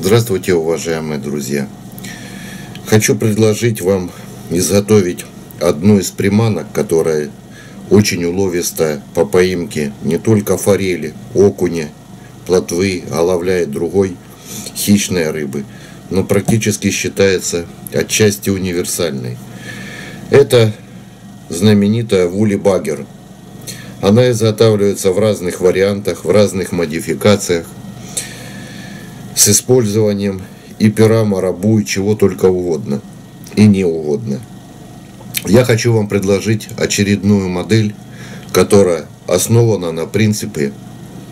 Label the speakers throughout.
Speaker 1: Здравствуйте, уважаемые друзья! Хочу предложить вам изготовить одну из приманок, которая очень уловистая по поимке не только форели, окуня, плотвы, а ловляет другой хищной рыбы, но практически считается отчасти универсальной. Это знаменитая вули багер. Она изготавливается в разных вариантах, в разных модификациях, с использованием и пера, марабу, и чего только угодно, и не угодно – я хочу вам предложить очередную модель, которая основана на принципе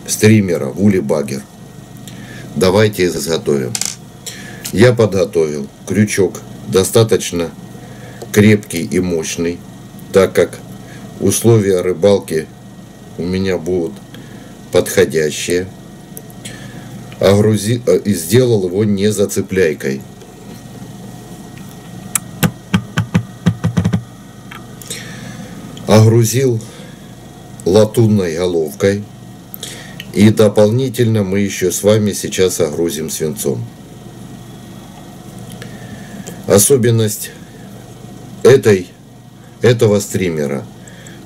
Speaker 1: стримера Вули Багер. Давайте изготовим. Я подготовил крючок достаточно крепкий и мощный, так как условия рыбалки у меня будут подходящие. А грузи... Э, и сделал его не зацепляйкой. огрузил латунной головкой. И дополнительно мы еще с вами сейчас огрузим свинцом. Особенность этой, этого стримера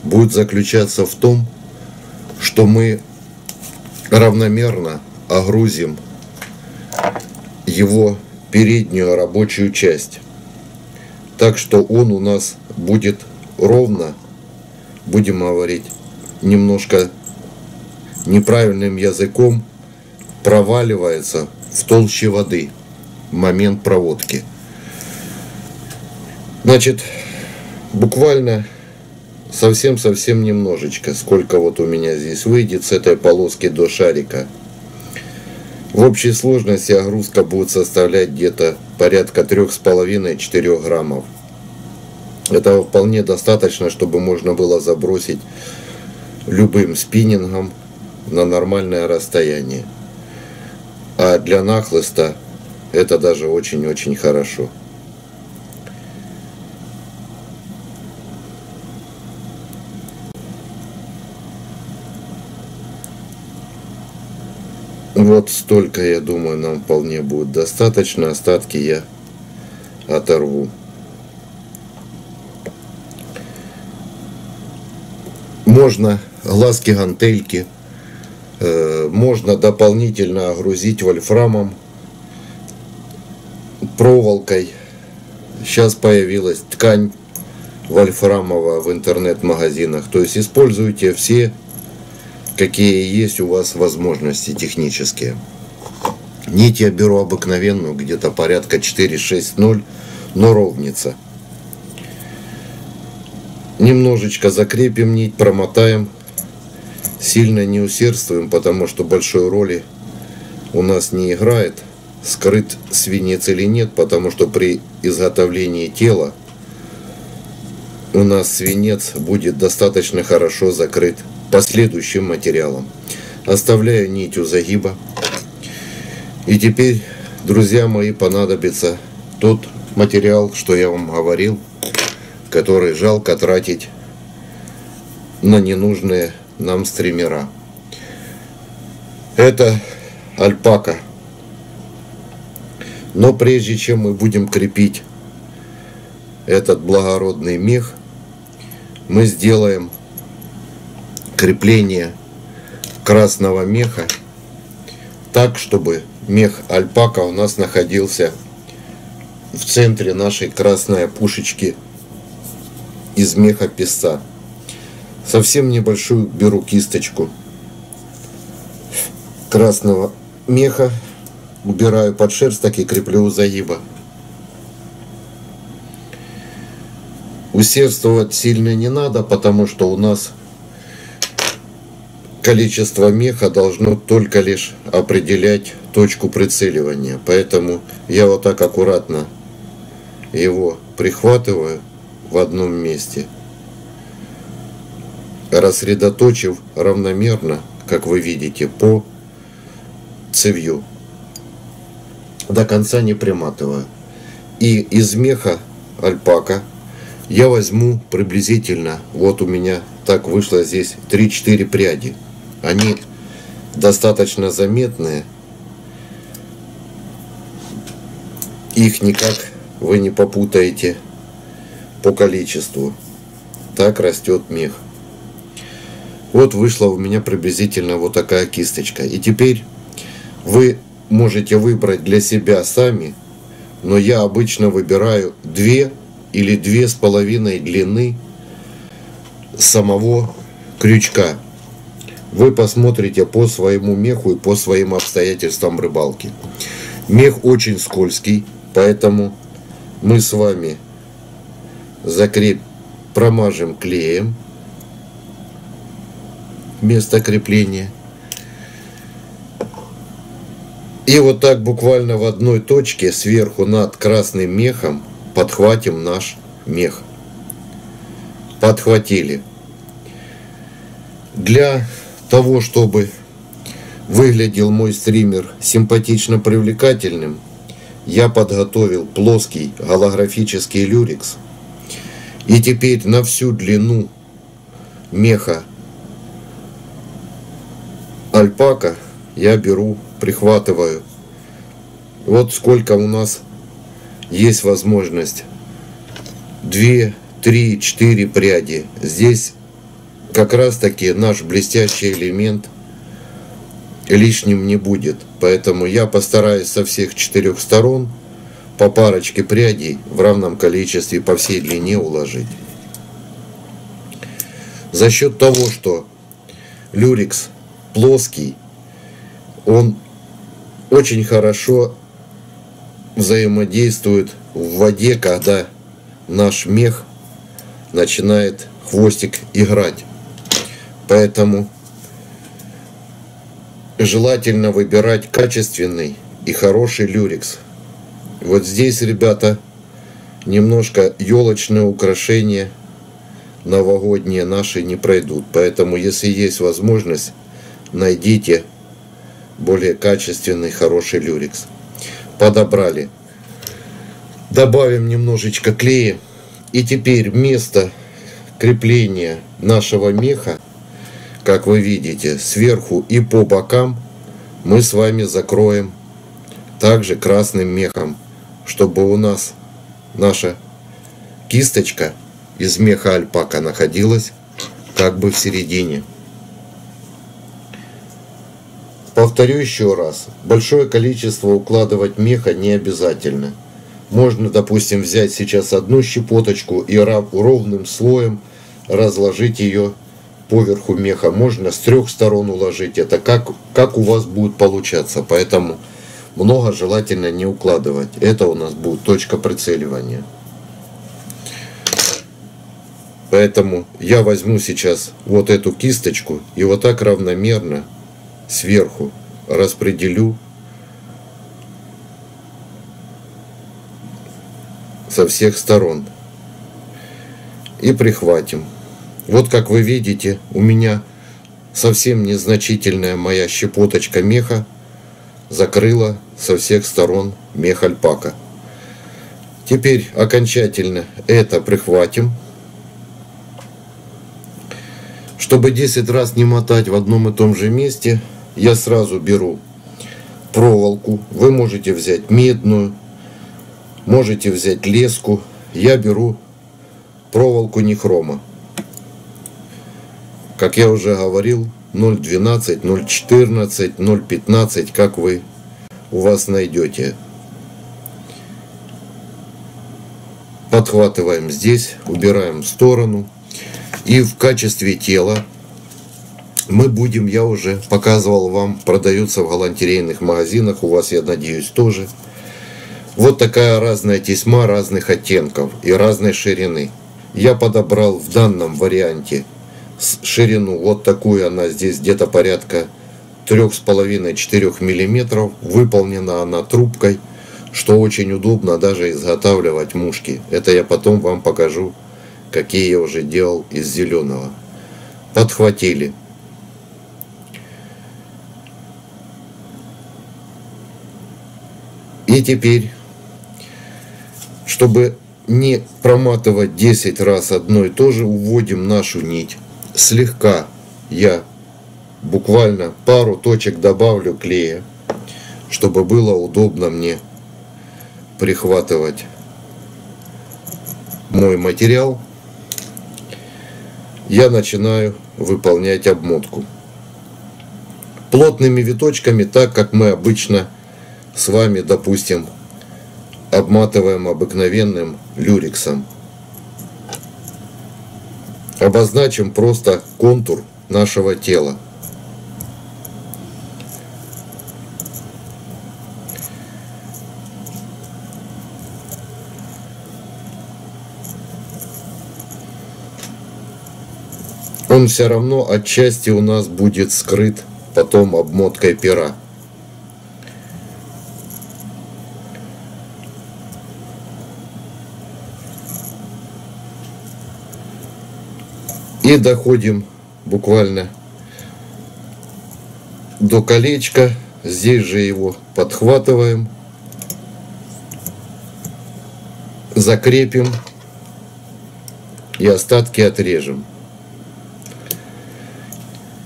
Speaker 1: будет заключаться в том, что мы равномерно огрузим его переднюю рабочую часть. Так что он у нас будет ровно будем говорить, немножко неправильным языком проваливается в толще воды в момент проводки. Значит, буквально совсем-совсем немножечко, сколько вот у меня здесь выйдет с этой полоски до шарика. В общей сложности огрузка будет составлять где-то порядка 3,5-4 граммов. Этого вполне достаточно, чтобы можно было забросить любым спиннингом на нормальное расстояние. А для нахлыста это даже очень-очень хорошо. Вот столько, я думаю, нам вполне будет достаточно. Остатки я оторву. Можно глазки гантельки, э, можно дополнительно огрузить вольфрамом, проволокой. Сейчас появилась ткань вольфрамовая в интернет-магазинах. То есть используйте все, какие есть у вас возможности технические. Нить я беру обыкновенную, где-то порядка 4-6-0, но ровница – Немножечко закрепим нить, промотаем. Сильно не усердствуем, потому что большой роли у нас не играет, скрыт свинец или нет, потому что при изготовлении тела у нас свинец будет достаточно хорошо закрыт последующим материалом. Оставляю нить у загиба. И теперь, друзья мои, понадобится тот материал, что я вам говорил, который жалко тратить на ненужные нам стримера. Это альпака. Но прежде чем мы будем крепить этот благородный мех, мы сделаем крепление красного меха так, чтобы мех альпака у нас находился в центре нашей красной пушечки из меха песца. Совсем небольшую беру кисточку красного меха, убираю под шерсть, так и креплю у загиба. Усердствовать сильно не надо, потому что у нас количество меха должно только лишь определять точку прицеливания. Поэтому я вот так аккуратно его прихватываю в одном месте, рассредоточив равномерно, как вы видите, по цевью, до конца не приматывая. И из меха альпака я возьму приблизительно, вот у меня так вышло здесь 3-4 пряди. Они достаточно заметные. их никак вы не попутаете по количеству. Так растет мех. Вот вышла у меня приблизительно вот такая кисточка. И теперь вы можете выбрать для себя сами, но я обычно выбираю две или две с половиной длины самого крючка. Вы посмотрите по своему меху и по своим обстоятельствам рыбалки. Мех очень скользкий, поэтому мы с вами закреп промажем клеем место крепления. И вот так буквально в одной точке сверху над красным мехом подхватим наш мех. Подхватили. Для того, чтобы выглядел мой стример симпатично привлекательным, я подготовил плоский голографический люрикс. И теперь на всю длину меха альпака я беру, прихватываю. Вот сколько у нас есть возможность. Две, три, четыре пряди. Здесь как раз таки наш блестящий элемент лишним не будет. Поэтому я постараюсь со всех четырех сторон по парочке прядей в равном количестве по всей длине уложить. За счет того, что люрикс плоский, он очень хорошо взаимодействует в воде, когда наш мех начинает хвостик играть. Поэтому желательно выбирать качественный и хороший люрикс. Вот здесь, ребята, немножко елочные украшения новогодние наши не пройдут. Поэтому, если есть возможность, найдите более качественный, хороший люрикс. Подобрали. Добавим немножечко клея. И теперь вместо крепления нашего меха, как вы видите, сверху и по бокам мы с вами закроем также красным мехом, чтобы у нас наша кисточка из меха альпака находилась как бы в середине. Повторю еще раз, большое количество укладывать меха не обязательно. Можно, допустим, взять сейчас одну щепоточку и ровным слоем разложить ее поверху меха. Можно с трех сторон уложить. Это как, как у вас будет получаться. Поэтому много желательно не укладывать. Это у нас будет точка прицеливания. Поэтому я возьму сейчас вот эту кисточку и вот так равномерно сверху распределю со всех сторон и прихватим. Вот как вы видите, у меня совсем незначительная моя щепоточка меха закрыла со всех сторон мех альпака. Теперь окончательно это прихватим. Чтобы 10 раз не мотать в одном и том же месте, я сразу беру проволоку. Вы можете взять медную, можете взять леску. Я беру проволоку нехрома. Как я уже говорил, 0.12, 0.14, 0.15, как вы у вас найдете. Подхватываем здесь, убираем в сторону. И в качестве тела мы будем, я уже показывал вам, продаются в галантерейных магазинах, у вас, я надеюсь, тоже. Вот такая разная тесьма разных оттенков и разной ширины. Я подобрал в данном варианте ширину, вот такую она здесь где-то порядка 3,5-4 мм. Выполнена она трубкой, что очень удобно даже изготавливать мушки. Это я потом вам покажу, какие я уже делал из зеленого. Подхватили. И теперь, чтобы не проматывать 10 раз одно и то же, уводим нашу нить. Слегка я буквально пару точек добавлю клея, чтобы было удобно мне прихватывать мой материал, я начинаю выполнять обмотку. Плотными виточками, так как мы обычно с вами, допустим, обматываем обыкновенным люрексом. Обозначим просто контур нашего тела. он все равно отчасти у нас будет скрыт потом обмоткой пера. И доходим буквально до колечка. Здесь же его подхватываем, закрепим и остатки отрежем.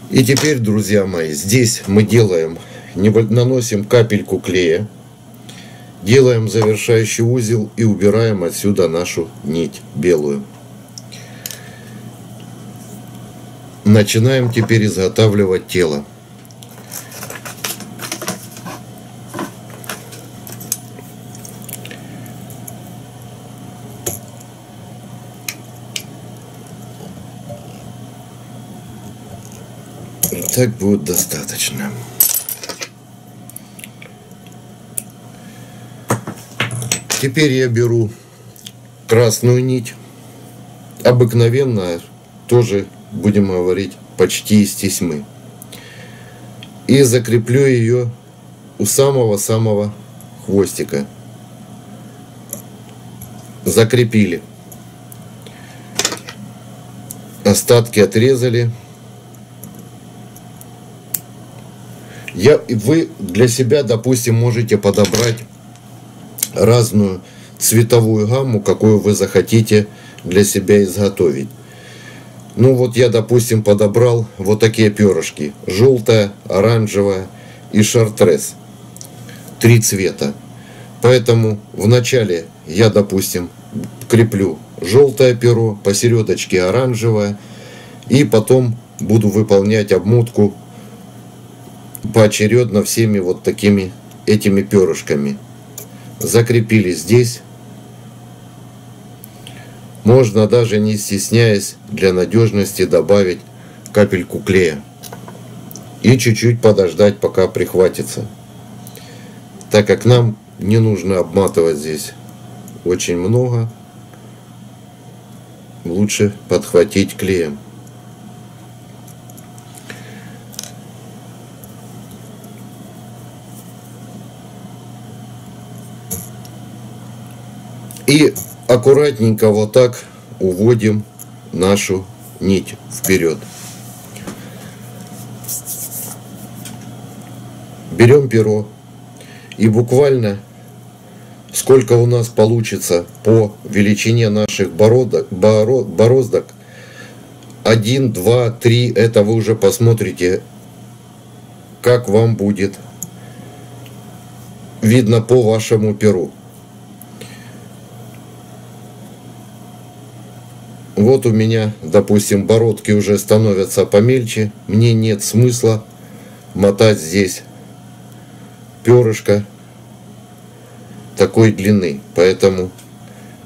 Speaker 1: И теперь, друзья мои, здесь мы делаем, наносим капельку клея, делаем завершающий узел и убираем отсюда нашу нить белую. Начинаем теперь изготавливать тело. Так будет достаточно. Теперь я беру красную нить. Обыкновенная, тоже будем говорить, почти из тесьмы. И закреплю ее у самого-самого хвостика. Закрепили. Остатки отрезали. Я, вы для себя, допустим, можете подобрать разную цветовую гамму, какую вы захотите для себя изготовить. Ну вот я, допустим, подобрал вот такие перышки. Желтая, оранжевая и шартрес. Три цвета. Поэтому вначале я, допустим, креплю желтое перо, посередочке оранжевое. И потом буду выполнять обмотку поочередно всеми вот такими этими перышками. Закрепили здесь. Можно даже не стесняясь для надежности добавить капельку клея. И чуть-чуть подождать, пока прихватится. Так как нам не нужно обматывать здесь очень много, лучше подхватить клеем. И аккуратненько вот так уводим нашу нить вперед. Берем перо и буквально сколько у нас получится по величине наших бородок, бороздок, 1, 2, 3, это вы уже посмотрите, как вам будет видно по вашему перу. Вот у меня, допустим, бородки уже становятся помельче. Мне нет смысла мотать здесь перышко такой длины. Поэтому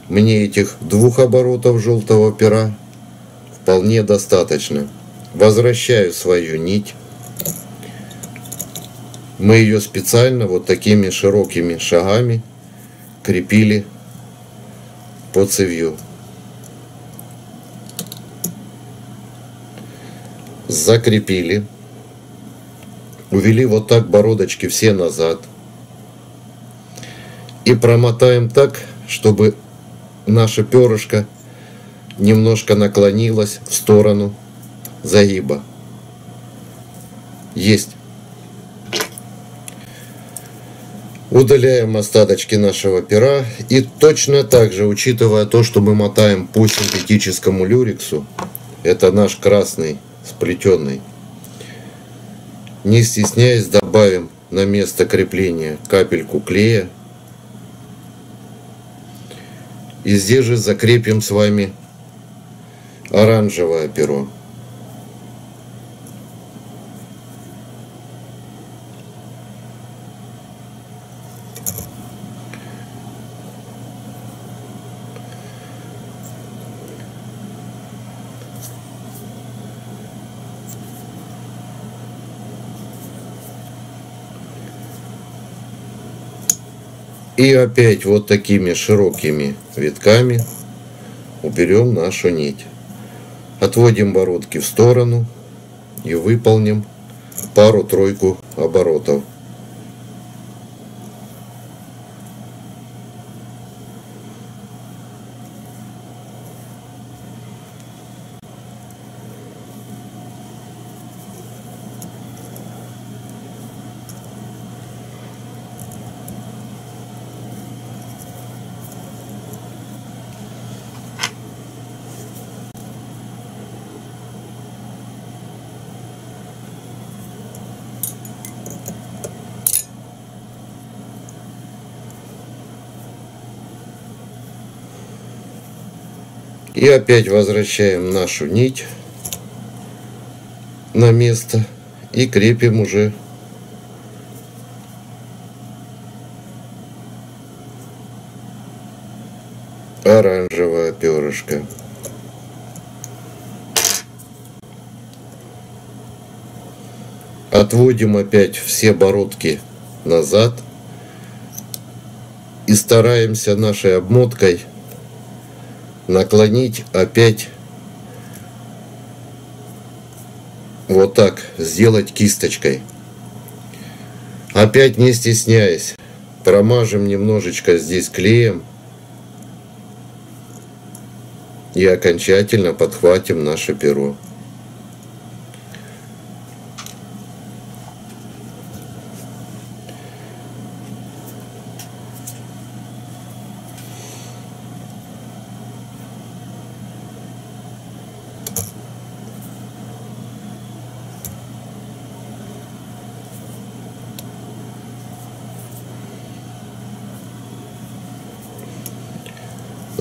Speaker 1: мне этих двух оборотов желтого пера вполне достаточно. Возвращаю свою нить. Мы ее специально вот такими широкими шагами крепили по цевью. Закрепили, увели вот так бородочки все назад и промотаем так, чтобы наше перышко немножко наклонилось в сторону загиба. Есть. Удаляем остаточки нашего пера. И точно так же, учитывая то, что мы мотаем по синтетическому люрексу, это наш красный сплетенной. Не стесняясь, добавим на место крепления капельку клея. И здесь же закрепим с вами оранжевое перо. И опять вот такими широкими витками уберем нашу нить. Отводим бородки в сторону и выполним пару-тройку оборотов. И опять возвращаем нашу нить на место и крепим уже оранжевое перышко. Отводим опять все бородки назад и стараемся нашей обмоткой наклонить опять вот так, сделать кисточкой. Опять не стесняясь, промажем немножечко здесь клеем и окончательно подхватим наше перо.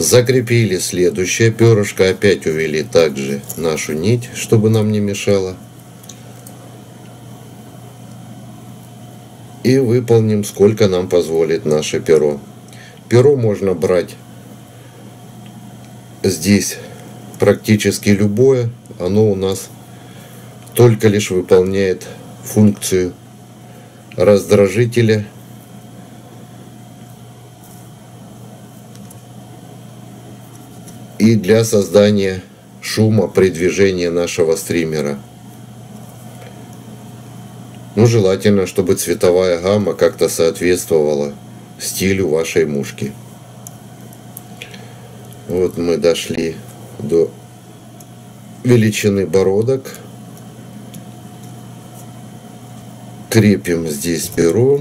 Speaker 1: Закрепили следующее перышко, опять увели также нашу нить, чтобы нам не мешало. И выполним, сколько нам позволит наше перо. Перо можно брать здесь практически любое. Оно у нас только лишь выполняет функцию раздражителя и для создания шума при движении нашего стримера. Ну, желательно, чтобы цветовая гамма как-то соответствовала стилю вашей мушки. Вот мы дошли до величины бородок. Крепим здесь перо.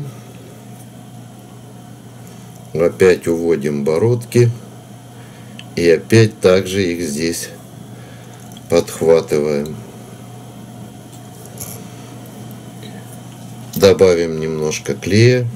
Speaker 1: Опять уводим бородки. И опять также их здесь подхватываем. Добавим немножко клея.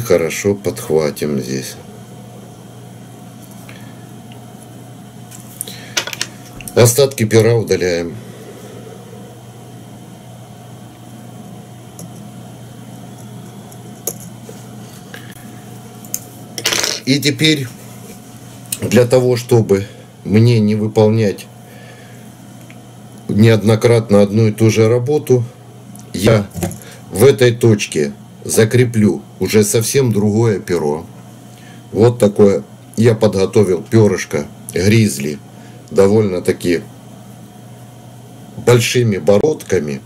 Speaker 1: Хорошо подхватим здесь. Остатки пера удаляем. И теперь для того, чтобы мне не выполнять неоднократно одну и ту же работу, я в этой точке закреплю уже совсем другое перо. Вот такое я подготовил перышко гризли довольно-таки большими бородками,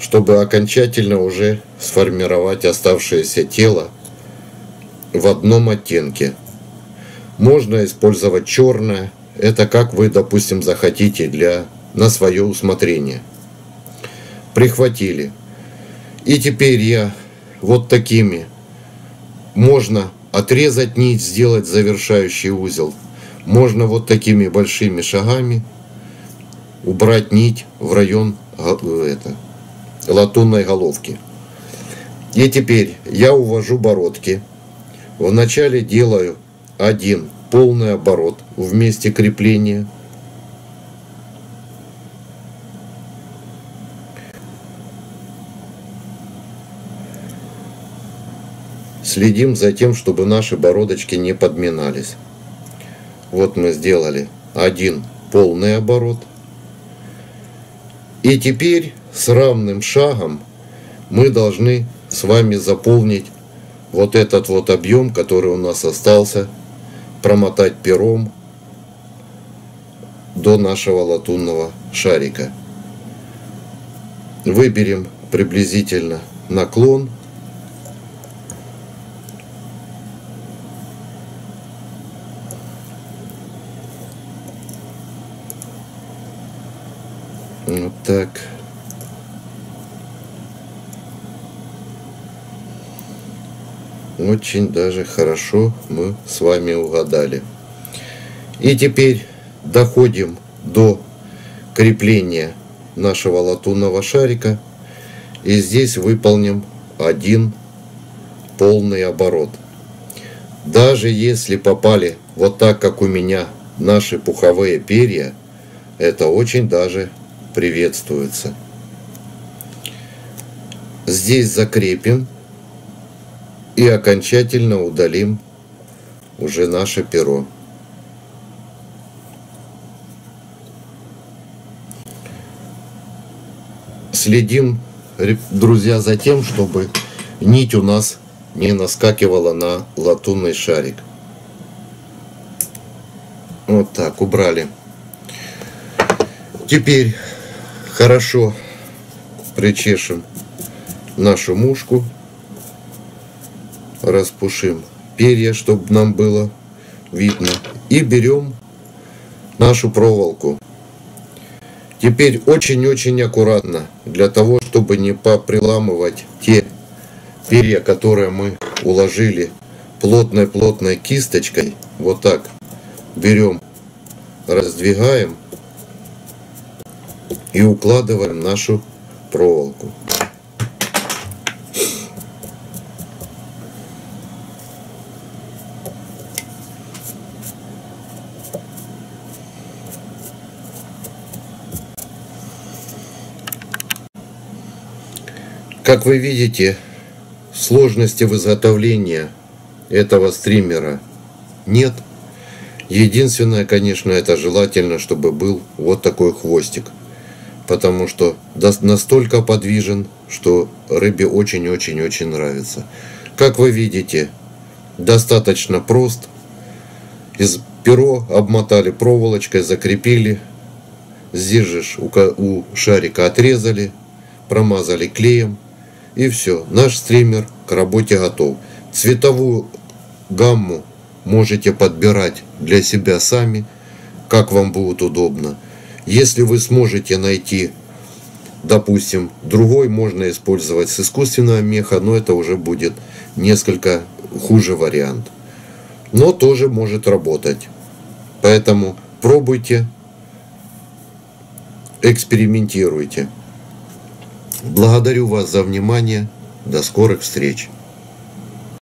Speaker 1: чтобы окончательно уже сформировать оставшееся тело в одном оттенке. Можно использовать черное, это как вы, допустим, захотите для, на свое усмотрение. Прихватили И теперь я вот такими можно отрезать нить, сделать завершающий узел. Можно вот такими большими шагами убрать нить в район это, латунной головки. И теперь я увожу бородки. Вначале делаю один полный оборот в месте крепления. Следим за тем, чтобы наши бородочки не подминались. Вот мы сделали один полный оборот. И теперь с равным шагом мы должны с вами заполнить вот этот вот объем, который у нас остался, промотать пером до нашего латунного шарика. Выберем приблизительно наклон. Вот так. Очень даже хорошо мы с вами угадали. И теперь доходим до крепления нашего латунного шарика. И здесь выполним один полный оборот. Даже если попали вот так, как у меня, наши пуховые перья, это очень даже приветствуется. Здесь закрепим и окончательно удалим уже наше перо. Следим, друзья, за тем, чтобы нить у нас не наскакивала на латунный шарик. Вот так, убрали. Теперь хорошо причешем нашу мушку распушим перья, чтобы нам было видно. И берем нашу проволоку. Теперь очень-очень аккуратно, для того, чтобы не поприламывать те перья, которые мы уложили плотной-плотной кисточкой. Вот так берем, раздвигаем и укладываем нашу проволоку. Как вы видите, сложности в изготовлении этого стримера нет. Единственное, конечно, это желательно, чтобы был вот такой хвостик. Потому что настолько подвижен, что рыбе очень-очень-очень нравится. Как вы видите, достаточно прост. Из перо обмотали проволочкой, закрепили. Здесь же у шарика отрезали, промазали клеем и все, наш стример к работе готов. Цветовую гамму можете подбирать для себя сами, как вам будет удобно. Если вы сможете найти, допустим, другой, можно использовать с искусственного меха, но это уже будет несколько хуже вариант. Но тоже может работать. Поэтому пробуйте, экспериментируйте. Благодарю вас за внимание. До скорых встреч.